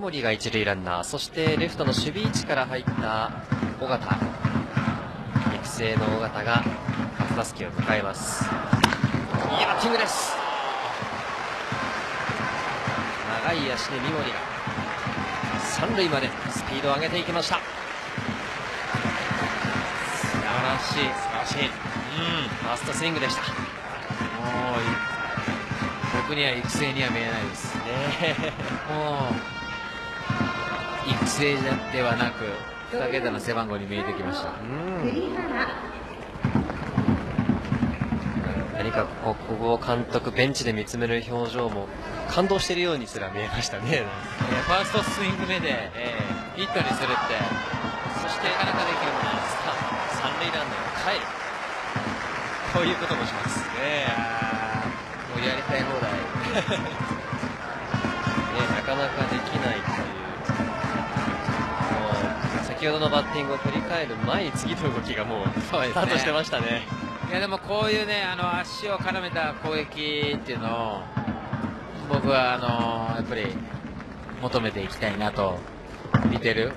森が一塁ランナー。そしてレフトの守備位置から入った尾形。育成の尾形が初打席を迎えます。いいバッティングです。長い足で三森が三塁までスピードを上げていきました。素晴らしい素晴らしい、うん、ファーストスイングでした。もう僕には育成には見えないです。ね。もう育成ではなく2桁の背番号に見えてきました、うん何かこう久保監督ベンチで見つめる表情も感動しているようにすら見えましたね。えーファーストスイング目で、えーヒットにするってそしてなかなかできるもので三塁ランナーが帰る。こういうこともします。ねもうやりたい放題 ねなかなかできない先ほどのバッティングを振り返る前に次の動きがもうスタートしてましたね。いやでもこういうねあの足を絡めた攻撃っていうのを僕はあのやっぱり求めていきたいなと見てる